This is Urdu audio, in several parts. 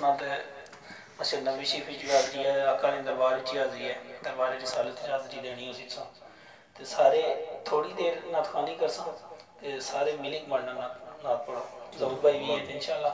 اسناد ہے۔ اشر نبی شیفی جو حاضری ہے، آقا نے دربار اچھی حاضری ہے۔ دربار رسالت حاضری دینی اسی سا تے سارے تھوڑی دیر نعت خوانی کرساں تے سارے ملک ماننا نعت پڑھو زہود بھائی بھی ہے تے انشاءاللہ۔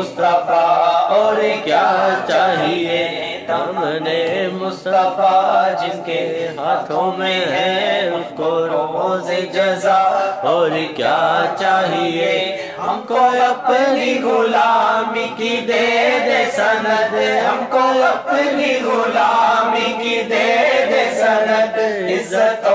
مصطفیٰ، اور کیا چاہیے؟ ہم نے مصطفیٰ جن کے ہاتھوں میں ہے اس کو روز جزا، اور کیا چاہیے؟ ہم کو اپنی غلامی کی دے دے سند، ہم کو اپنی غلامی کی دے دے سند، عزت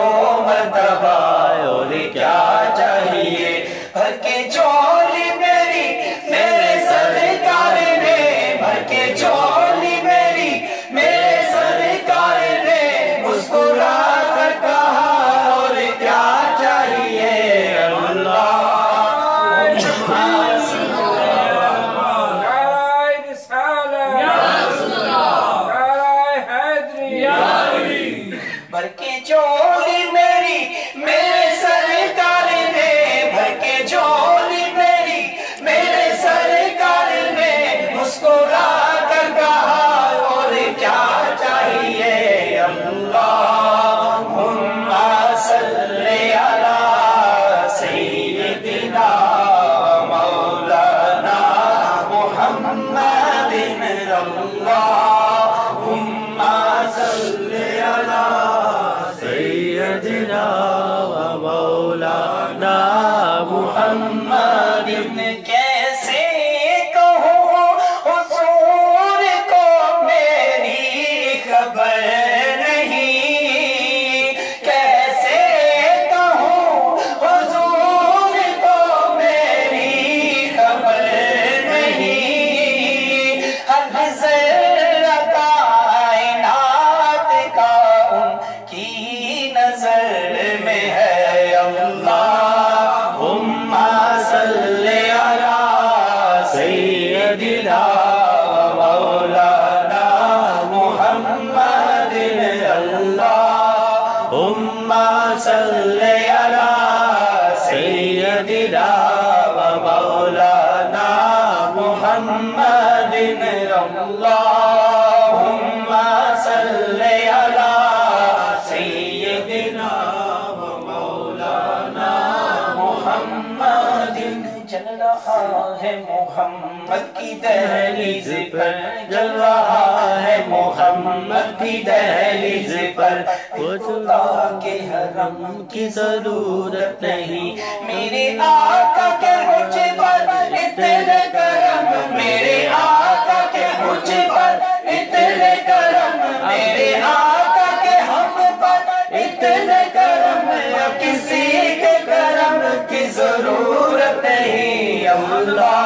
صل علی سیدنا و مولانا محمد اللہم صل علی سیدنا و مولانا محمد چل رہا ہے محمد کی دہلیز پر جل رہا محمد کی دہلیز پر خدا کے حرم کی ضرورت نہیں۔ میرے آقا کے مجھ پر اتنے کرم، میرے آقا کے مجھ پر اتنے کرم، میرے آقا کے ہم پر اتنے کرم۔ کسی کے کرم کی ضرورت نہیں۔ اللہ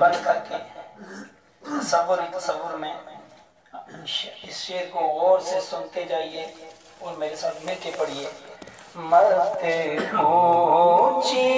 بند کر کے تصور تصور میں اس شعر کو غور سے سنتے جائیے اور میرے ساتھ مل کے پڑھیے۔ مرتے پوچھئے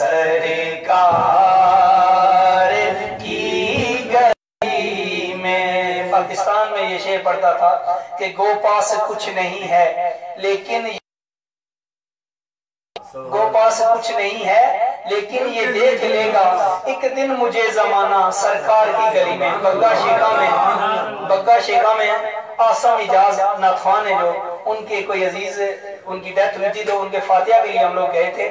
سرکار کی گلی میں پاکستان میں یہ شعر پڑھتا تھا کہ گو پاس کچھ نہیں ہے، لیکن گو پاس کچھ نہیں ہے، لیکن یہ دیکھ لے گا۔ ایک دن مجھے زمانہ سرکار کی گلی میں، بگا شیخا میں، بگا شیخا میں آسم اجاز ناتخوان ہے جو، ان کے کوئی عزیز، ان کی ڈیتھ ہوئی تھی تو ان کے فاتحہ کے لیے ہم لوگ گئے تھے۔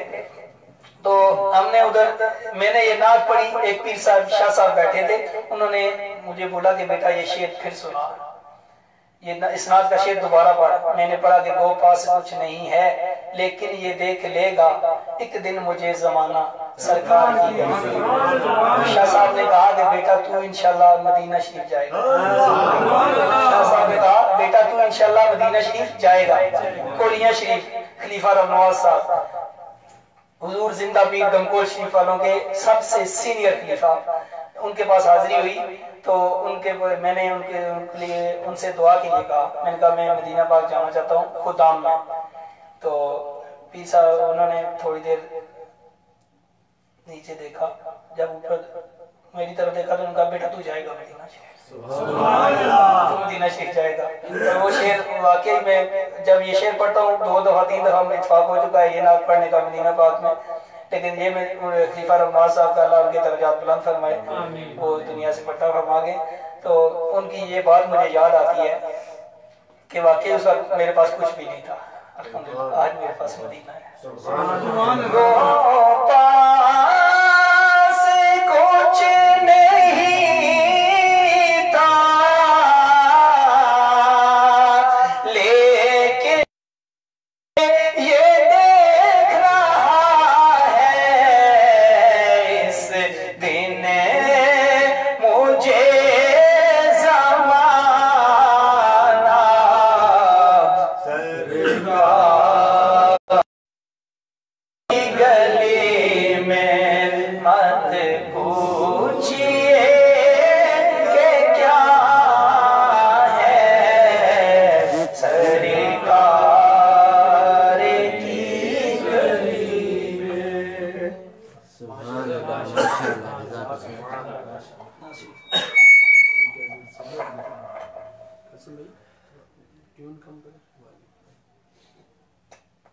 تو ہم نے ادھر میں نے یہ نعت پڑھی، ایک پیر صاحب، شاہ صاحب بیٹھے تھے۔ انہوں نے مجھے بولا کہ بیٹا، یہ شعر پھر سنا۔ یہ اس نعت کا شعر دوبارہ پڑھا میں نے پڑھا کہ گو پاس کچھ نہیں ہے، لیکن یہ دیکھ لے گا۔ ایک دن مجھے زمانہ، سرکار کی گلی شاہ صاحب نے کہا کہ بیٹا، تو انشاءاللہ مدینہ شریف جائے گا۔ شاہ صاحب نے کہا، بیٹا، تو انشاءاللہ مدینہ شریف جائے گا۔ کولیاں شریف، خلیفہ رمنواز صاحب۔ حضور زندہ پیر گمکول شریف والوں کے سب سے سینئر خلیفہ ان کے پاس حاضری ہوئی، تو ان کے میں نے ان کے ان کے لیے ان سے دعا کے لیے کہا۔ میں نے کہا، میں مدینہ پاک جانا چاہتا ہوں خدام میں تو پیر صاحب، انہوں نے تھوڑی دیر نیچے دیکھا۔ جب اوپر میری طرف دیکھا تو ان کا بیٹا تو جائے گا مدینہ شریف۔ تو مدینہ شریف جائے گا۔ تو وہ شعر واقعی میں جب یہ شعر پڑھتا ہوں دو دفعہ تین دفعہ میں اتفاق ہو چکا ہے یہ نعت پڑھنے کا مدینہ پاک میں۔ لیکن یہ میں خلیفہ رمضان صاحب کا اللہ ان کے درجات بلند فرمائے۔ وہ دنیا سے پٹا فرما گئے تو ان کی یہ بات مجھے یاد آتی ہے کہ واقعی اس وقت میرے پاس کچھ بھی نہیں تھا۔ الحمدللہ آج میرے پاس مدینہ ہے۔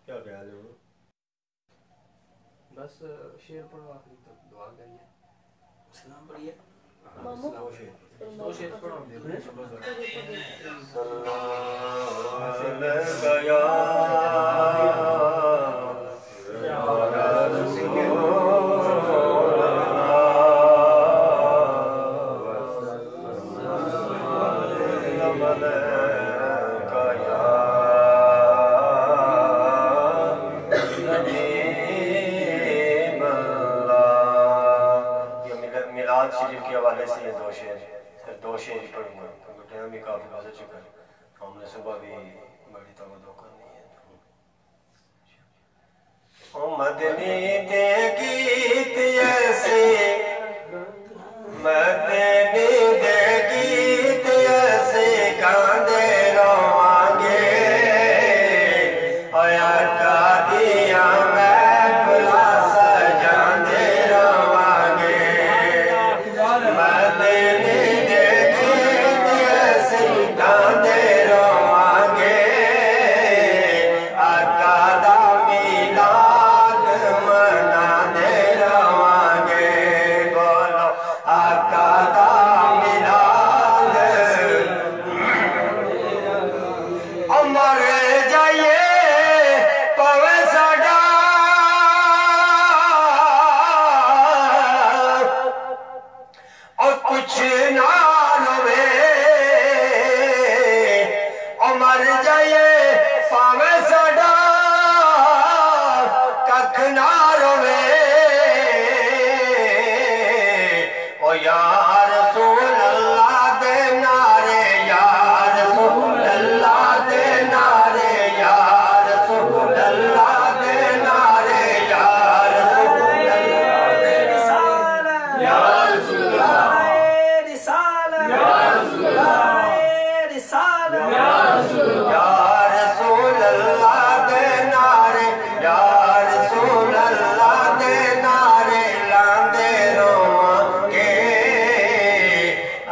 کیا بس شیر پڑھو آخری تک دعا کریے سلام پڑھیے دو شیر پڑھو گیا میلاد حوالے سے یہ دو شعر صرف دو شعر ہی پڑھوں گا۔ کیونکہ ٹائم بھی کافی گزر چکا ہے۔ ہم نے صبح بھی بڑی توجہ کرنی ہے۔ مدنی دے گیت ایسے۔ مدنی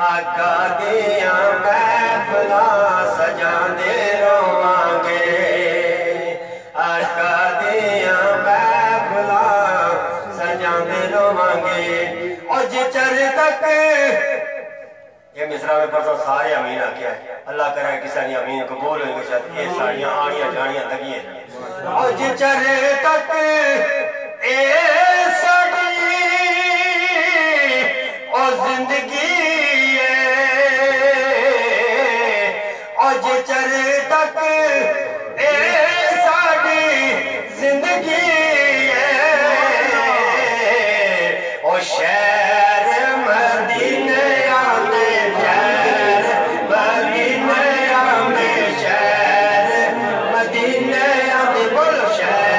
آقا دیاں محفلاں سجاندے رواں گے۔ آقا دیاں محفلاں سجاندے رواں گے۔ اور جے چر تک یہ مصرا میں پرسوں سارے امین آکیا ہے اللہ کرے کہ ساری امین قبول ہوئیں گے یہ ساریاں آڑیاں جانیاں تگیاں اور جی چرے تک اے Inne, ave, pollo, c'è.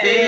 Hey.